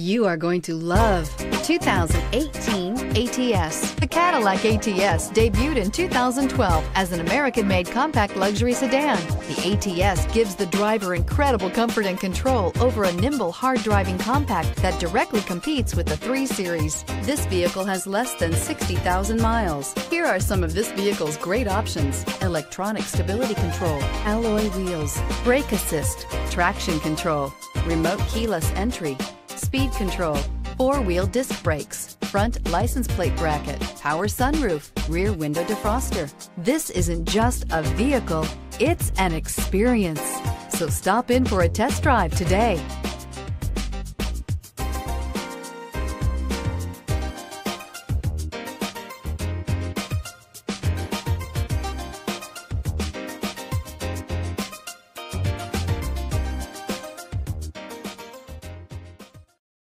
You are going to love 2018 ATS. The Cadillac ATS debuted in 2012 as an American-made compact luxury sedan. The ATS gives the driver incredible comfort and control over a nimble, hard-driving compact that directly competes with the 3 Series. This vehicle has less than 60,000 miles. Here are some of this vehicle's great options. Electronic stability control, alloy wheels, brake assist, traction control, remote keyless entry, speed control, four-wheel disc brakes, front license plate bracket, power sunroof, rear window defroster. This isn't just a vehicle, it's an experience. So stop in for a test drive today.